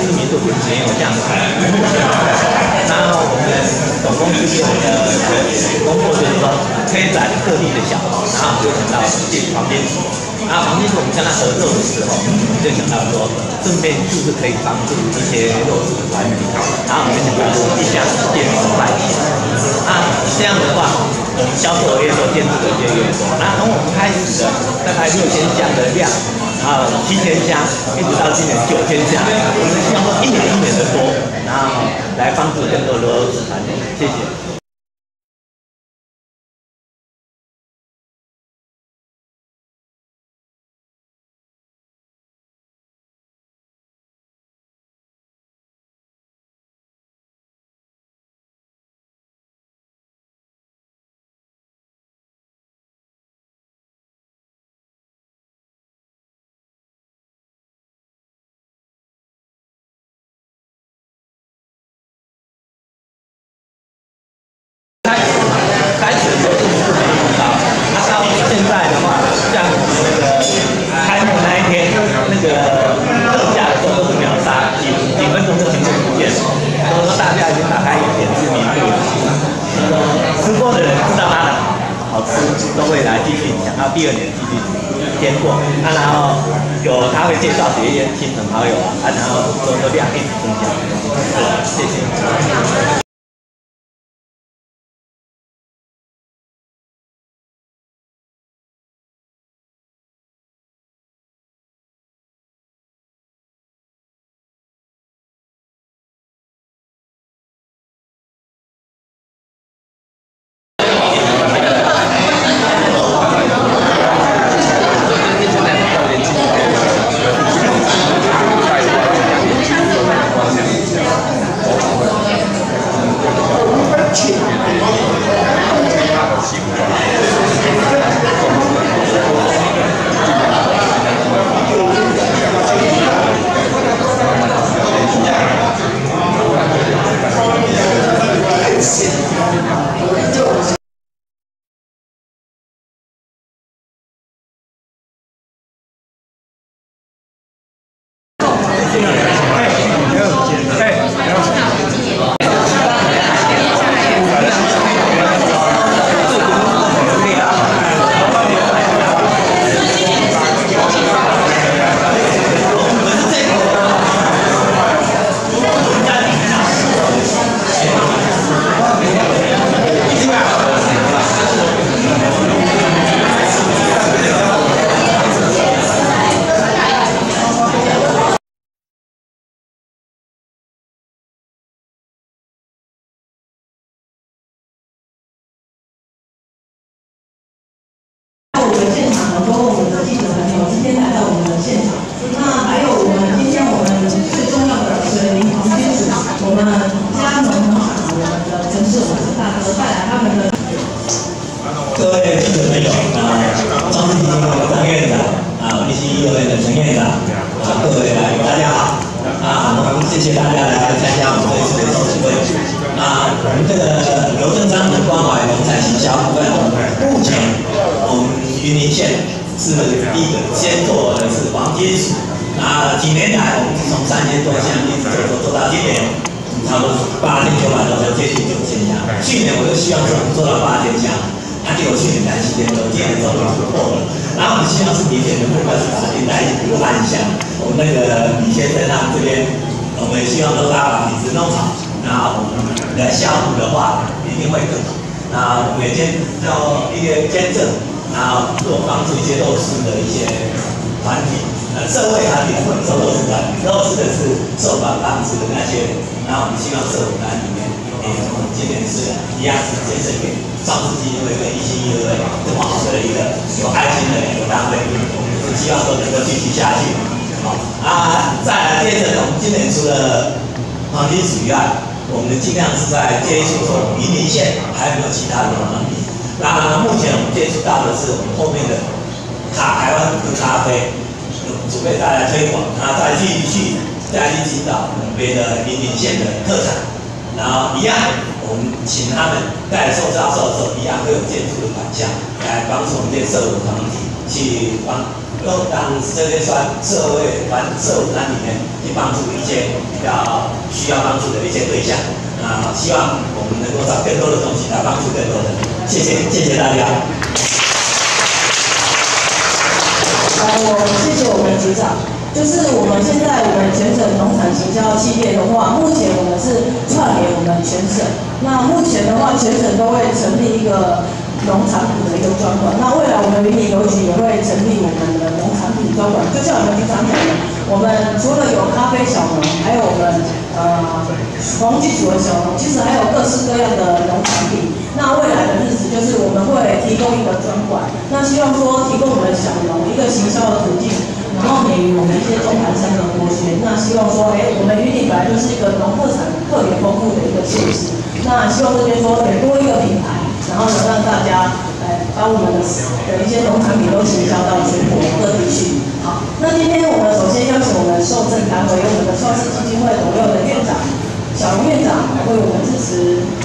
知名度没有这样子，然后我们总公司有的工作就是说推展各地的小，然后我们就想到进黄金属，啊，黄金属我们跟他合作的时候，就想到说，顺便就是可以帮助一些弱势团体，然后我们就想到说一箱电十块钱，啊，这样的话。我们销售越多，店数的越越多。那从我们开始的大概六千箱的量，啊七千家，一直到今年九千家，我们希望一年一年的多，然后来帮助更多的团体。谢谢。第二年继续添过，啊，然后有他会介绍给一些亲朋好友啊，啊，然后说说量一直增加，谢谢。是第一个先做的是黄金属啊几年来我们是从三千多箱一直做做做到今年差不多八千九百多接近九千箱去年我就希望能做到八千箱他结果去年才七千多今年终于突破了然后我们希望是明年的目标是把它给大家一起一下我们那个李先生他们这边我们也希望都搭档子弄好那我们的下午的话一定会更好。那每天要一个见证。然后做帮助一些弱势的一些团体，呃，社会团体不能说弱势团体，弱势的是受到班子的那些，然后我们希望社团里面，哎、欸，我们今年是一样是建设给上市基金会跟一心一会这么好的一个有爱心的一个单位，我们是希望说能够继续下去。好啊，再来接着，我们今年除了黄金鼠以外，我们尽量是在接触中云林县，还有没有其他的方呢？那目前我们接触到的是我们后面的卡台湾的咖啡，准备大家推广，然后再继续再去寻找我们别的云林县的特产，然后一样，我们请他们在受销售的时候，一样会有建筑的款项来帮助我们这些社会团体去帮。用当这些算社会团社会团里面去帮助一些比较需要帮助的一些对象啊，希望我们能够找更多的东西来帮助更多人。谢谢，谢谢大家。呃，我谢谢我们局长。就是我们现在我们全省农产行销系列的话，目前我们是串联我们全省。那目前的话，全省都会成立一个。农产品的一个专管，那未来我们云林邮局也会成立我们的农产品专管。就像我们经常讲的，我们除了有咖啡小农，还有我们呃黄金组的小农，其实还有各式各样的农产品。那未来的日子就是我们会提供一个专馆，那希望说提供我们小农一个行销的途径，然后免于我们一些中盘商的剥削。那希望说，哎，我们云顶本来就是一个农特产特别丰富的一个县市，那希望这边说给多一个平台。然后呢，让大家来把我们的一些农产品都行销到全国各地去。那今天我们首先邀请我们受赠单位，我们的创新基金会董六的院长小龙院长来为我们致辞。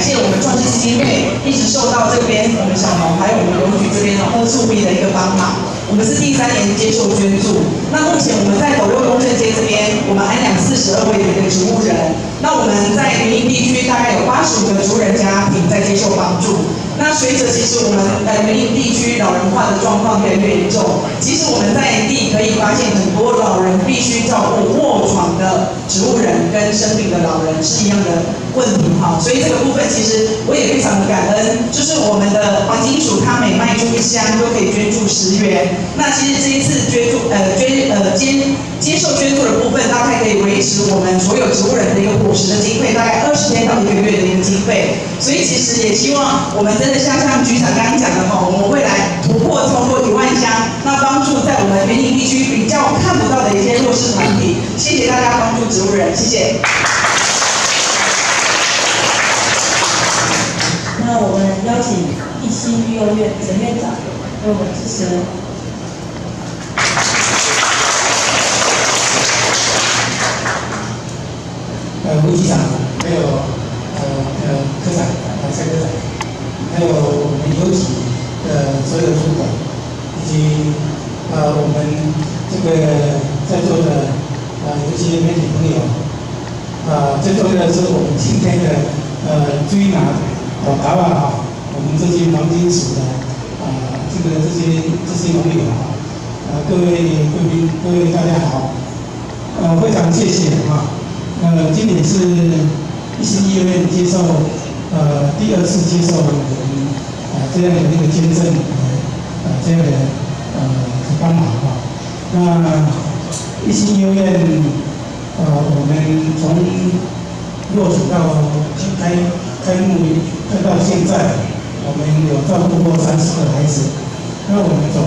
感谢我们创新基金会一直受到这边我们小农还有我们邮局这边的喝助力的一个帮忙。我们是第三年接受捐助。那目前我们在斗六东正街这边，我们安养四十二位的一个植物人。那我们在云林地区大概有八十五个族人家庭在接受帮助。那随着其实我们呃云林地区老人化的状况越来越严重，其实我们在地可以发现很多老人必须照顾卧床的植物人跟生病的老人是一样的问题哈。所以这个部分其实我也非常的感恩，就是我们的黄金鼠它每卖出一箱都可以捐助十元。那其实这一次捐助呃捐呃接接受捐助的部分，大概可以维持我们所有植物人的一个。伙食的经费，大概二十天到一个月的一个经费，所以其实也希望我们真的像像局长刚刚讲的哈，我们未来突破超过一万箱，那帮助在我们云林地区比较看不到的一些弱势团体。谢谢大家帮助植物人，谢谢。那我们邀请一心育幼院陈院长为我们支持。呃，吴局长，还有呃呃科长，呃蔡科长，还有我们邮局的所有主管，以及呃我们这个在座的呃有些媒体朋友，啊，最重要的是我们今天的呃追拿呃答案啊，我们这些黄金组的啊这个这些这些朋友啊，呃各位贵宾各位大家好，呃非常谢谢啊。呃，今年是一心医院接受呃第二次接受我们呃这样的一个捐赠呃这样的呃帮忙哈。那一心医院呃我们从落水到开开幕开到现在，我们有照顾过三十个孩子，那我们总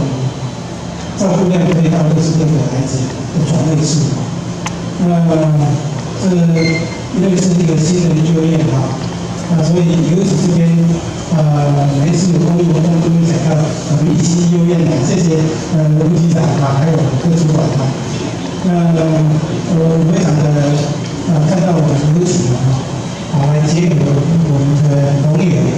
照顾量可以到六十六个孩子的床位数，那。是因为是一个新人就业哈，所以由此这边呃，每次有公益活动都会想到我们一心医院的这些呃卢局长啊，还有各主管哈，那我非常的呃看到我们有请啊，来结合我们的农业。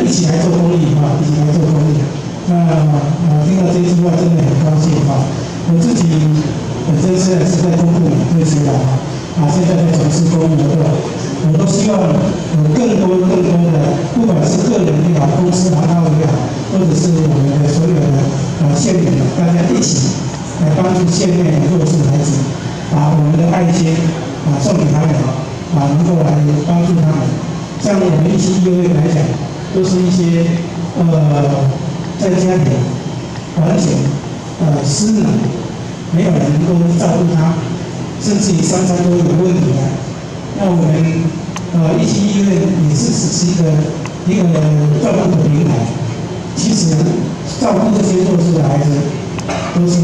一起来做公益哈、一起来做公益。那呃听到这句话真的很高兴哈、我自己本身虽然是在公部门退休了哈，啊现在在从事公益活动，我都希望有更多更多的，不管是个人也好，公司行号也好，或者是我们的所有的呃县民，大家一起来帮助县内的弱势孩子。把我们的爱心啊送给他们，啊能够来帮助他们。像我们一些幼儿园来讲，都是一些呃在家里完全呃失能，没有人能够照顾他，甚至于三餐都有问题的。那我们呃一期医院也是只是一个一个照顾的平台，其实照顾这些弱势的孩子，都是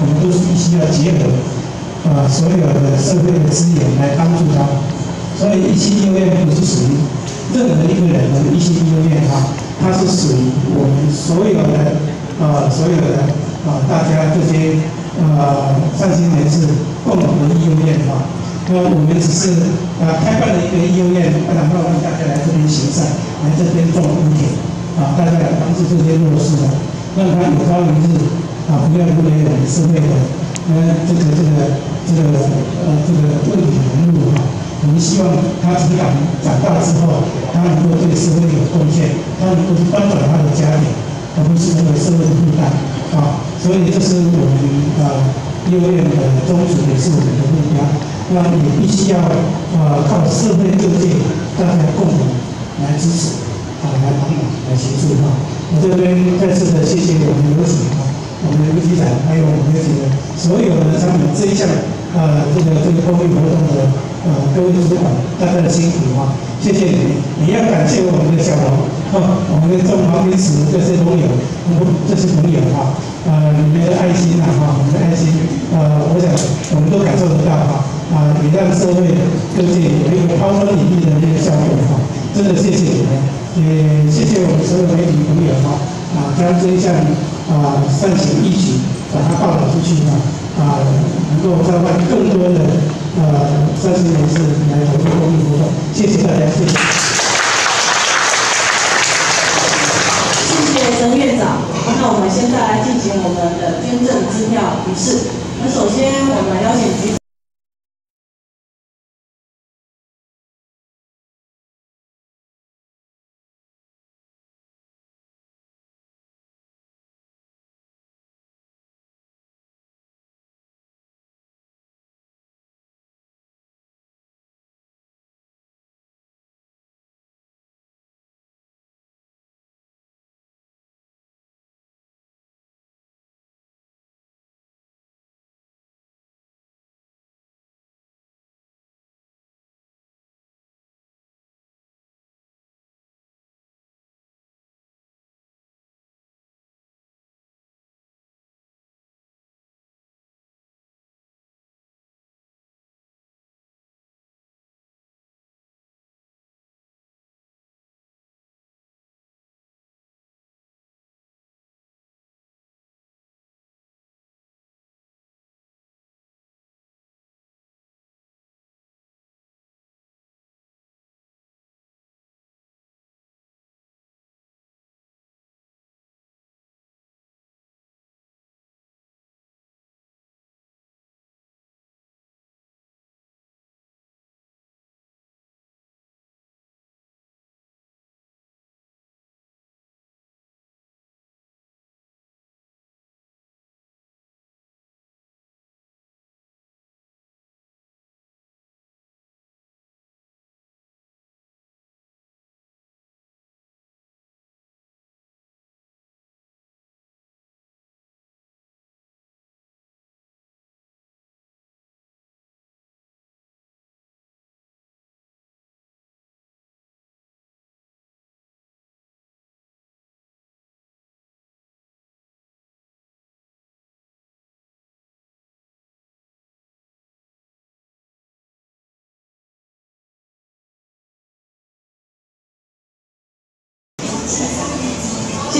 我们都是必须要结合。呃，所有的社会的资源来帮助他，所以一期医院不是属于任何一个人的一期医院哈，它是属于我们所有的呃所有的呃大家这些呃善心人士共同的医院哈。那我们只是呃开办了一个医院，然后让大家来这边行善，来这边种福田啊，大家来帮助这些弱势的，让他有朝一日啊不要因为我们社会的呃这个这个。这个呃这个问题人物哈，我们希望他成长长大之后，他能够对社会有贡献，他能够去帮助他的家庭，而不是成为社会的负担啊。所以这是我们呃幼儿园的宗旨，也是我们的目标。那也必须要呃靠社会各界大家共同来支持啊，来帮忙来协助哈。我这边再次的谢谢我们刘总啊，我们刘局长，还有我们这个所有的他们这一项。呃，这个这个公益活动的呃各位主管，大家的辛苦啊，谢谢你们，也要感谢我们的小龙，哈，我们的中华天使这些朋友，这些朋友哈，呃，你们的爱心呐，哈，你们的爱心，呃，我想我们都感受得到哈，啊，也让社会各界有一个抛砖引玉的一个效果哈，真的谢谢你们，也谢谢我们所有媒体朋友哈，啊，将这一项啊善行义举把它报道出去哈。啊，能够召唤更多的呃三十年是来投入公益活动，谢谢大家，谢谢。谢谢曾院长。那我们现在来进行我们的捐赠支票仪式。那首先我们邀请局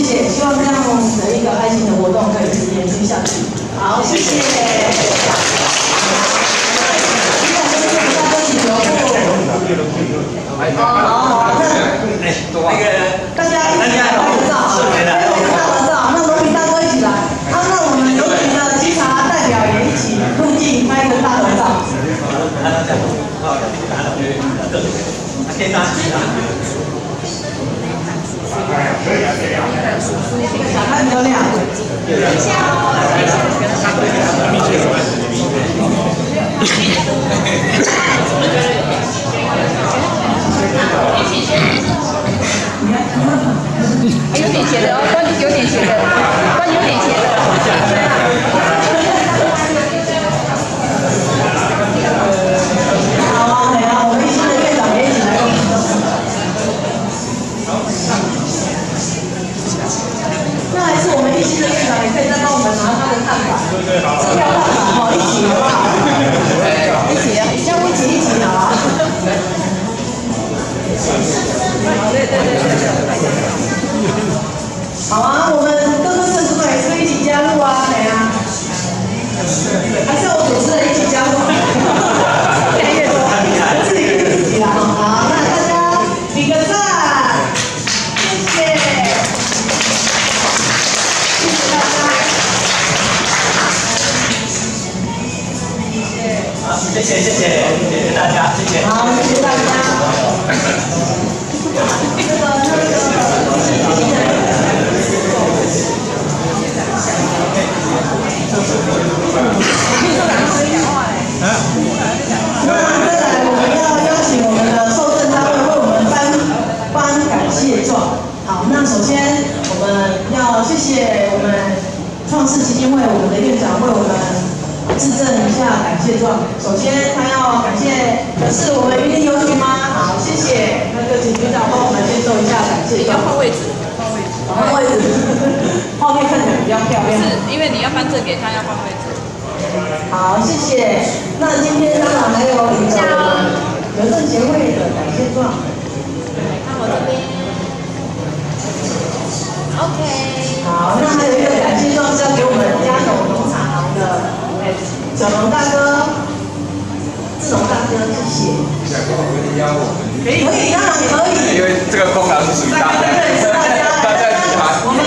谢谢，希望这样的一个爱心的活动可以一直延续下去。好，谢谢。好好，那那个大家一起来拍个照，拍个大合照，那罗比大哥一起来，好，那我们有请的稽查代表也一起入镜拍个大合照。他这样，好，他可以拿起啊。小看漂亮。有点斜的哦，关有点斜的，对，好，颁感谢状。好，那首先我们要谢谢我们创世基金会我们的院长为我们致赠一下感谢状。首先他是我们云林邮局吗？好，谢谢。那就请局长帮我们接受一下感谢要。换位置，换位置，换位置画面看起来比较漂亮。是因为你要颁证给他，要换位置。好，谢谢。那今天当然还有一个邮政协会的感谢状。看我这边。OK。好，那还有一个感谢状是要给我们嘉永农场行的哎小龙大哥、大哥，谢谢。可以，可以，当然可以。因为这个功劳是属于大家，大家，大家一起玩。我们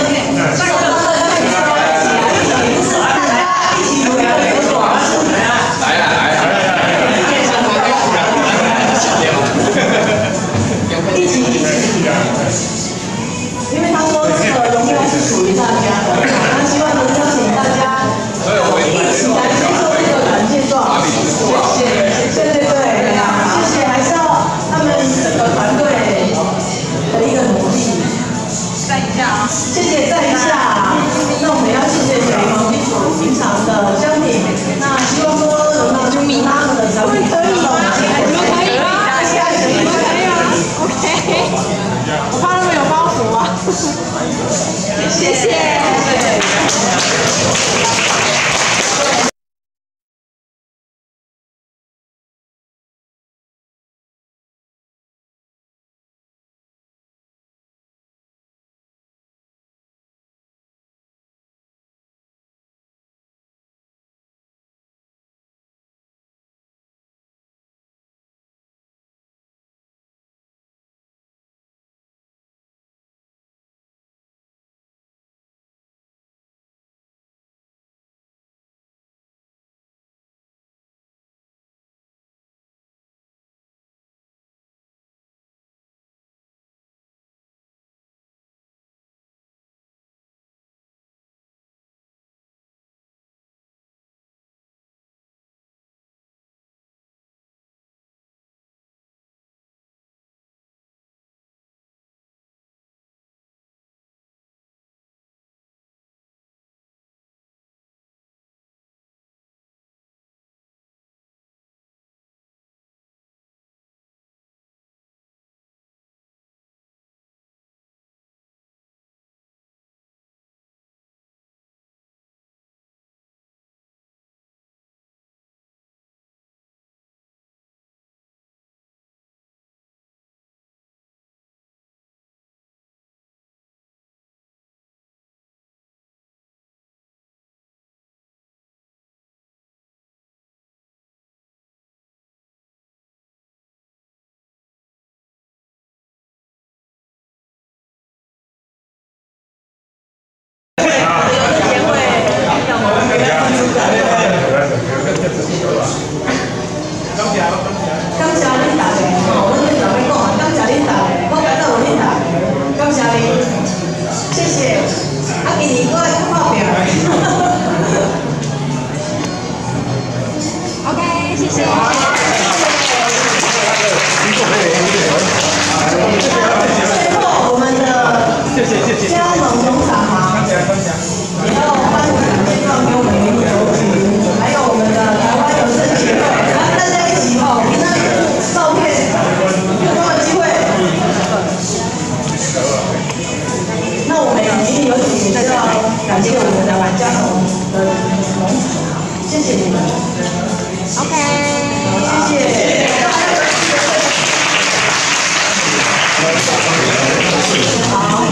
好，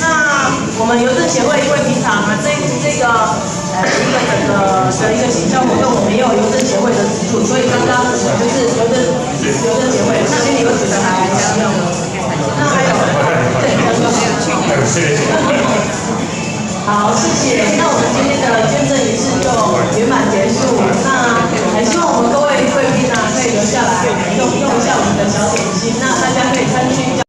那我们邮政协会因为平常啊这这个呃一个整个的一个行销活动，我们也有邮政协会的资助，所以刚刚就是邮政邮政协会，那边有几个来，那还有对，好，谢谢。那我们今天的捐赠仪式就圆满结束。那还希望我们各位贵宾呢，可以留下来用用一下我们的小点心。那大家可以参与